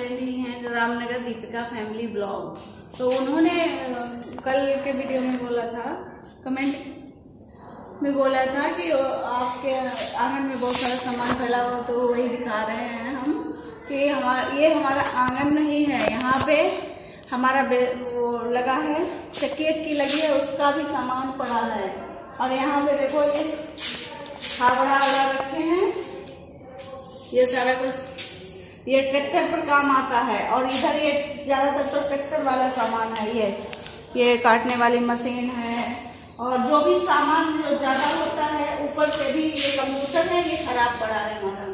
एक हैं Ramnagar Deepika family blog. तो उन्होंने कल के वीडियो में बोला था, कमेंट में बोला था कि आपके आँगन में बहुत सारा सामान फैला हुआ तो वही दिखा रहे हैं हम कि हमारा ये हमारा आँगन नहीं है, यहाँ पे हमारा वो लगा है चक्की की लगी है, उसका भी सामान पड़ा है। और यहाँ पे देखो ये फावड़ा वाला रखे हैं, ये सारा कुछ ये ट्रैक्टर पर काम आता है और इधर ये ज़्यादातर तो ट्रैक्टर वाला सामान है ये। ये काटने वाली मशीन है और जो भी सामान जो ज़्यादा होता है, ऊपर से भी ये कंप्यूटर है ये खराब पड़ा है हमारा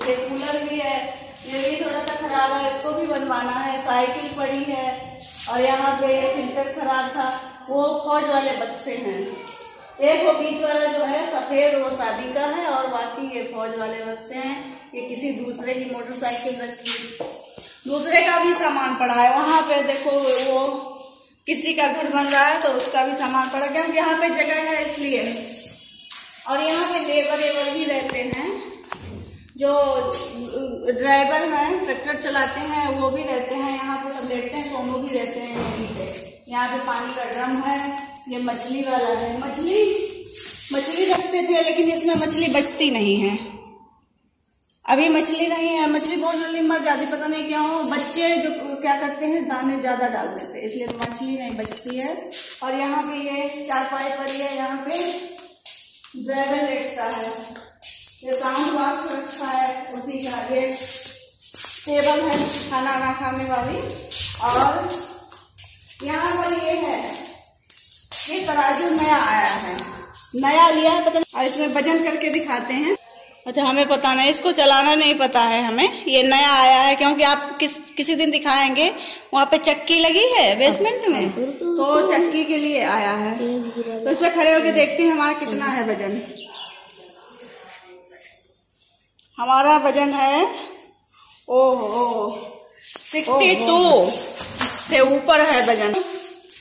ये कूलर भी है, ये भी थोड़ा सा खराब है, इसको भी बनवाना है साइकिल पड़ी है और यहाँ पे ये फ़िल्टर खराब था, वो फौज वाले बक्से हैं। एक वो बीच वाला जो है, सफ़ेद, वो शादी का है और बाकी ये फौज वाले बच्चे हैं। ये किसी दूसरे की मोटरसाइकिल रखी दूसरे का भी सामान पड़ा है। वहाँ पे देखो वो किसी का घर बन रहा है तो उसका भी सामान पड़ा, क्योंकि यहाँ पे जगह है इसलिए। और यहाँ पे लेबर वेबर भी रहते हैं। जो ड्राइवर हैं, ट्रैक्टर चलाते हैं, वो भी रहते हैं। यहाँ पे सब लेटते हैं सोमो भी रहते हैं। यहीं पे यहाँ पे पानी का ड्रम है। ये मछली वाला है। मछली मछली रखते थे, लेकिन इसमें मछली बचती नहीं है। अभी मछली नहीं है, मछली बहुत जल्दी मर जाती, पता नहीं क्यों। बच्चे जो क्या करते हैं, दाने ज़्यादा डाल देते हैं, इसलिए मछली नहीं बचती है। और यहाँ पे ये चारपाई पड़ी है, यहाँ पे ड्राइवर लेटता है। ये साउंड बॉक्स रखा है, उसी के आगे टेबल है, खाना ना खाने वाली। और यहाँ पर ये है ये तराजू नया आया है। नया लिया है पता नहीं। और इसमें वज़न करके दिखाते हैं। अच्छा हमें पता नहीं इसको चलाना नहीं पता है हमें। ये नया आया है क्योंकि आप किस किसी दिन दिखाएँगे। वहाँ पे चक्की लगी है बेसमेंट में? तो चक्की के लिए आया है। तो इस पर खड़े होके देखते हैं हमारा कितना है वज़न। हमारा वज़न है ओहो सिक्सटी टू। से ऊपर है वज़न।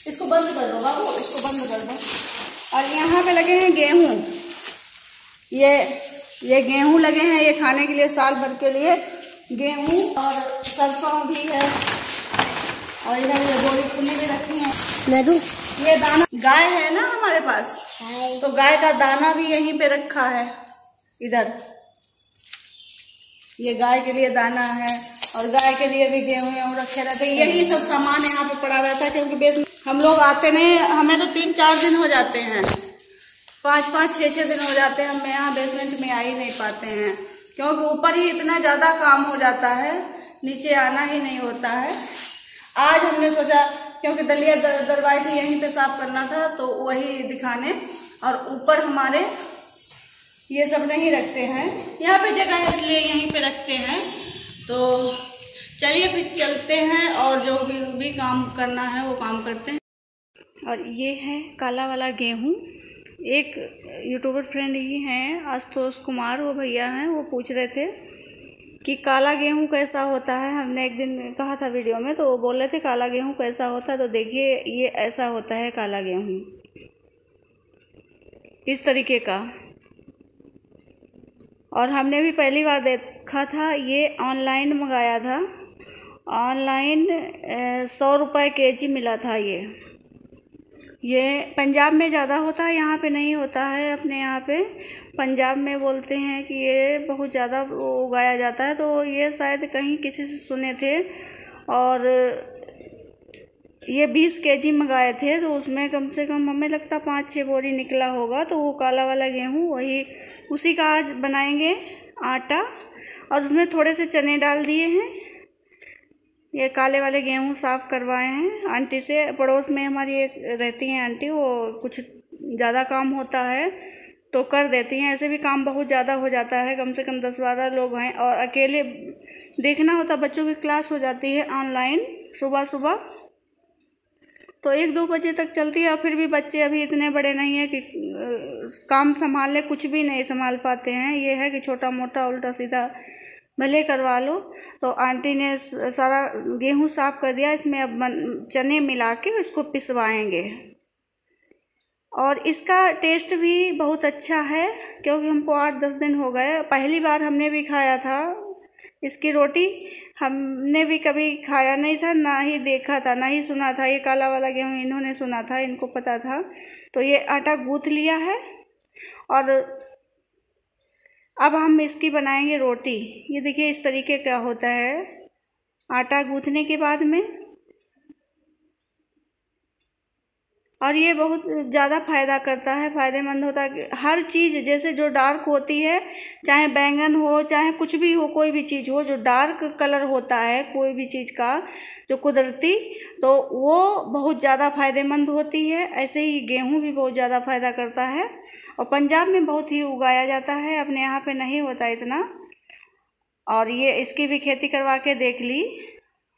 इसको बंद कर दो बाबू इसको बंद कर दो। और यहाँ पे लगे हैं गेहूँ। ये ये गेहूँ लगे हैं ये खाने के लिए साल भर के लिए। गेहूँ और सरसों भी है। और इधर ये बोरी खुली भी रखी है। मैं दूँ? ये दाना गाय है ना हमारे पास? तो गाय का दाना भी यहीं पे रखा है इधर। ये गाय के लिए दाना है और गाय के लिए भी गेहूँ रखे रहते यही सब सामान यहाँ पे पड़ा रहता है क्योंकि बेस हम लोग आते नहीं हमें तो तीन चार दिन हो जाते हैं। पाँच पाँच छः छः दिन हो जाते हैं हम यहाँ बेसमेंट में आ ही नहीं पाते हैं। क्योंकि ऊपर ही इतना ज़्यादा काम हो जाता है नीचे आना ही नहीं होता है। आज हमने सोचा क्योंकि दलिया दर, दरवाई थी यहीं पे साफ़ करना था तो वही दिखाने। और ऊपर हमारे ये सब नहीं रखते हैं। यहाँ पे जगह इसलिए यहीं पे रखते हैं। तो चलिए फिर चलते हैं और जो भी, भी काम करना है वो काम करते हैं। और ये है काला वाला गेहूँ। एक यूट्यूबर फ्रेंड ही हैं आशुतोष कुमार वो भैया हैं वो पूछ रहे थे कि काला गेहूँ कैसा होता है? हमने एक दिन कहा था वीडियो में तो वो बोल रहे थे काला गेहूँ कैसा होता है? तो देखिए ये ऐसा होता है काला गेहूँ। इस तरीके का। और हमने भी पहली बार देखा था ये ऑनलाइन मंगाया था। ऑनलाइन सौ रुपये के जी मिला था ये। ये पंजाब में ज़्यादा होता है, यहाँ पे नहीं होता है अपने यहाँ पे। पंजाब में बोलते हैं कि ये बहुत ज़्यादा उगाया जाता है तो ये शायद कहीं किसी से सुने थे और ये बीस के जी मंगाए थे तो उसमें कम से कम हमें लगता पाँच छः बोरी निकला होगा तो वो काला वाला गेहूँ वही उसी का आज बनाएँगे आटा। और उसमें थोड़े से चने डाल दिए हैं ये काले वाले गेहूँ साफ़ करवाए हैं। आंटी से पड़ोस में हमारी एक रहती हैं आंटी, वो कुछ ज़्यादा काम होता है तो कर देती हैं। ऐसे भी काम बहुत ज़्यादा हो जाता है, कम से कम दस बारह लोग हैं और अकेले देखना होता, बच्चों की क्लास हो जाती है ऑनलाइन सुबह सुबह। तो एक दो बजे तक चलती है और फिर भी बच्चे अभी इतने बड़े नहीं हैं कि काम संभालने कुछ भी नहीं संभाल पाते हैं। ये है कि छोटा मोटा उल्टा सीधा भले करवा लो। तो आंटी ने सारा गेहूँ साफ़ कर दिया, इसमें अब चने मिला के इसको पिसवाएँगे। और इसका टेस्ट भी बहुत अच्छा है, क्योंकि हमको आठ दस दिन हो गए। पहली बार हमने भी खाया था इसकी रोटी। हमने भी कभी खाया नहीं था, ना ही देखा था, ना ही सुना था। ये काला वाला गेहूँ इन्होंने सुना था, इनको पता था। तो ये आटा गूँथ लिया है। और अब हम इसकी बनाएँगे रोटी। ये देखिए, इस तरीके का होता है। आटा गूँथने के बाद में। और ये बहुत ज़्यादा फ़ायदा करता है, फ़ायदेमंद होता है हर चीज़, जैसे जो डार्क होती है, चाहे बैंगन हो, चाहे कुछ भी हो, कोई भी चीज़ हो, जो डार्क कलर होता है, कोई भी चीज़ का, जो कुदरती तो वो बहुत ज़्यादा फ़ायदेमंद होती है। ऐसे ही गेहूँ भी बहुत ज़्यादा फ़ायदा करता है और पंजाब में बहुत ही उगाया जाता है। अपने यहाँ पे नहीं होता इतना। और ये इसकी भी खेती करवा के देख ली।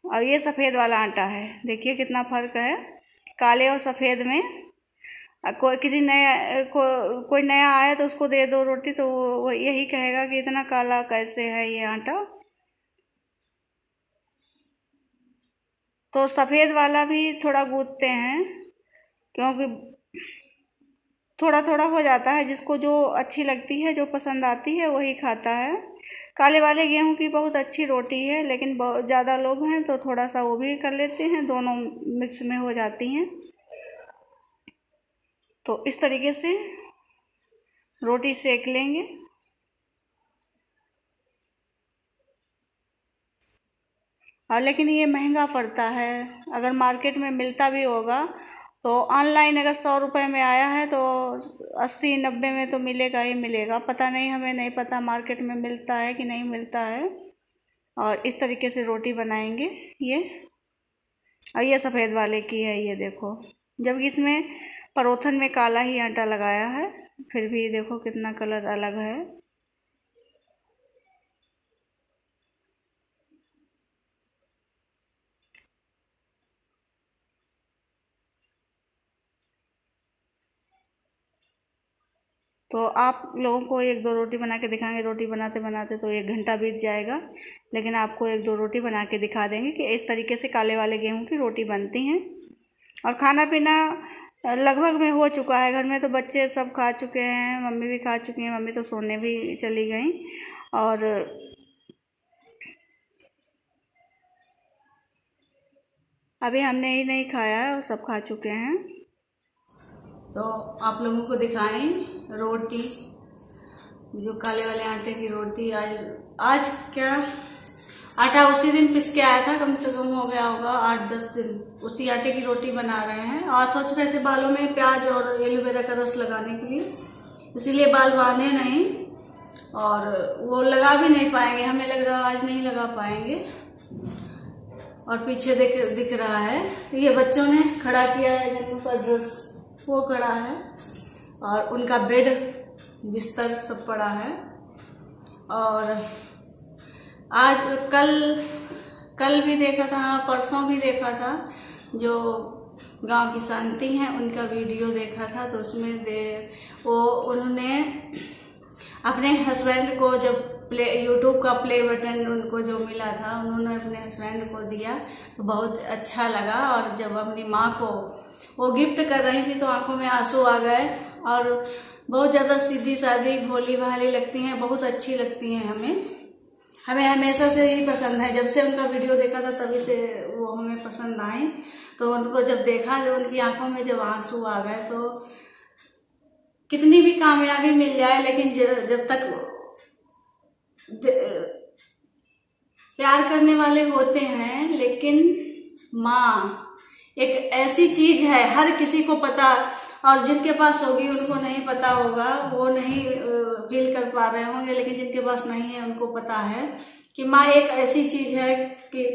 और ये सफ़ेद वाला आटा है। देखिए कितना फ़र्क है। काले और सफ़ेद में। कोई किसी नया, को, कोई नया आया तो उसको दे दो रोटी तो वो यही कहेगा कि इतना काला कैसे है ये आटा। तो सफ़ेद वाला भी थोड़ा गूँथते हैं, क्योंकि थोड़ा थोड़ा हो जाता है, जिसको जो अच्छी लगती है, जो पसंद आती है, वही खाता है। काले वाले गेहूँ की बहुत अच्छी रोटी है, लेकिन बहुत ज़्यादा लोग हैं तो थोड़ा सा वो भी कर लेते हैं, दोनों मिक्स में हो जाती हैं। तो इस तरीके से रोटी सेक लेंगे। और लेकिन ये महँगा पड़ता है। अगर मार्केट में मिलता भी होगा तो ऑनलाइन अगर सौ रुपये में आया है तो अस्सी, नब्बे में तो मिलेगा ही मिलेगा। पता नहीं, हमें नहीं पता मार्केट में मिलता है कि नहीं मिलता है। और इस तरीके से रोटी बनाएँगे ये। और ये सफ़ेद वाले की है, ये देखो। जब इसमें परोथन में काला ही आटा लगाया है, फिर भी देखो कितना कलर अलग है। तो आप लोगों को एक दो रोटी बना के दिखाएँगे। रोटी बनाते बनाते तो एक घंटा बीत जाएगा। लेकिन आपको एक दो रोटी बना के दिखा देंगे कि इस तरीके से काले वाले गेहूँ की रोटी बनती हैं। और खाना पीना लगभग में हो चुका है। घर में तो बच्चे सब खा चुके हैं, मम्मी भी खा चुकी हैं, मम्मी तो सोने भी चली गई। और अभी हमने ही नहीं खाया है और सब खा चुके हैं। तो आप लोगों को दिखाएँ रोटी, जो काले वाले आटे की रोटी, आज आज क्या? आटा उसी दिन पिस के आया था, कम से कम हो गया होगा आठ दस दिन। उसी आटे की रोटी बना रहे हैं। और सोच रहे थे बालों में प्याज और एलोवेरा का रस लगाने के लिए। इसीलिए बाल बांधे नहीं और वो लगा भी नहीं पाएँगे, हमें लग रहा आज नहीं लगा पाएँगे। और पीछे दिख दिख रहा है। ये बच्चों ने खड़ा किया है ज़मीन पर ड्रेस, वो खड़ा है। और उनका बेड बिस्तर सब पड़ा है। और आज कल कल भी देखा था परसों भी देखा था, जो गाँव की शांति हैं, उनका वीडियो देखा था तो उसमें दे, वो, उन्होंने अपने हस्बैंड को जब प्ले यूट्यूब का प्ले बटन उनको जो मिला था, उन्होंने अपने हस्बैंड को दिया तो बहुत अच्छा लगा। और जब अपनी माँ को, वो गिफ्ट कर रही थी तो आँखों में आँसू आ गए। और बहुत ज़्यादा सीधी सादी भोली भाली लगती हैं, बहुत अच्छी लगती हैं हमें। हमें हमेशा से ही पसंद है। जब से उनका वीडियो देखा था, तभी से वो हमें पसंद आए। तो उनको जब देखा जब उनकी आँखों में जब आँसू आ गए तो कितनी भी कामयाबी मिल जाए, लेकिन जब तक प्यार करने वाले होते हैं, लेकिन माँ, एक ऐसी चीज़ है, हर किसी को पता और जिनके पास होगी उनको नहीं पता होगा, वो नहीं फील कर पा रहे होंगे, लेकिन जिनके पास नहीं है, उनको पता है कि माँ एक ऐसी चीज़ है कि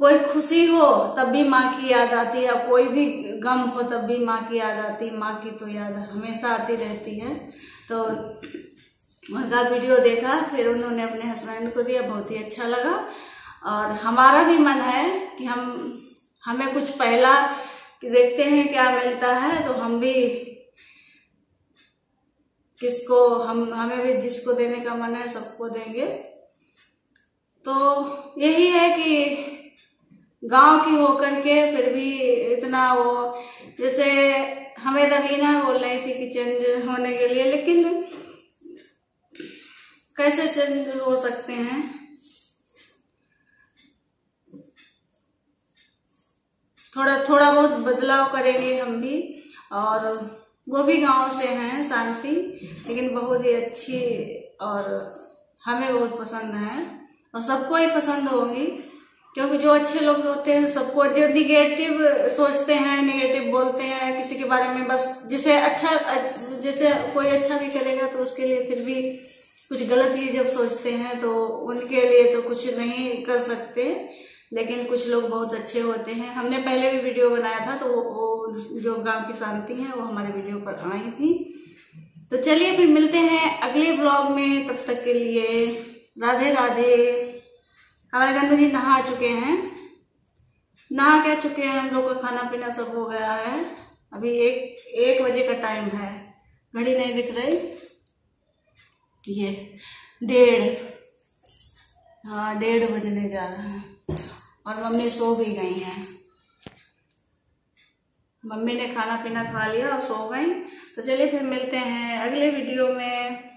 कोई खुशी हो, तब भी माँ की याद आती है कोई भी गम हो, तब भी माँ की याद आती है। माँ की तो याद हमेशा आती रहती है। तो उनका वीडियो देखा, फिर उन्होंने अपने हस्बैंड को दिया, बहुत ही अच्छा लगा। और हमारा भी मन है कि हम, हमें कुछ पहला देखते हैं क्या मिलता है तो हम भी किसको, हम, हमें भी जिसको देने का मन है सबको देंगे। तो यही है कि गाँव की होकर के फिर भी इतना वो, जैसे हमें रवीना बोल रही थी कि चेंज होने के लिए, लेकिन कैसे चेंज हो सकते हैं? थोड़ा थोड़ा बहुत बदलाव करेंगे हम भी। और वो भी गाँव से हैं शांति, लेकिन बहुत ही अच्छी और हमें बहुत पसंद है। और सबको ही पसंद होगी, क्योंकि जो अच्छे लोग होते हैं सबको जो निगेटिव सोचते हैं निगेटिव बोलते हैं, किसी के बारे में बस जिसे अच्छा जैसे कोई अच्छा भी करेगा तो उसके लिए फिर भी कुछ गलत ही जब सोचते हैं तो उनके लिए तो कुछ नहीं कर सकते। लेकिन कुछ लोग बहुत अच्छे होते हैं। हमने पहले भी वीडियो बनाया था तो वो, जो गाँव की शांति है वो हमारे वीडियो पर आई थी। तो चलिए फिर मिलते हैं अगले ब्लॉग में। तब तक के लिए राधे राधे। हमारे नंदू जी नहा चुके हैं। नहा कह चुके हैं? हम लोग का खाना पीना सब हो गया है। अभी एक एक बजे का टाइम है। घड़ी नहीं दिख रही। ये डेढ़। हाँ डेढ़ बजने जा रहा है। और मम्मी सो भी गई हैं। मम्मी ने खाना पीना खा लिया और सो गई। तो चलिए फिर मिलते हैं अगले वीडियो में।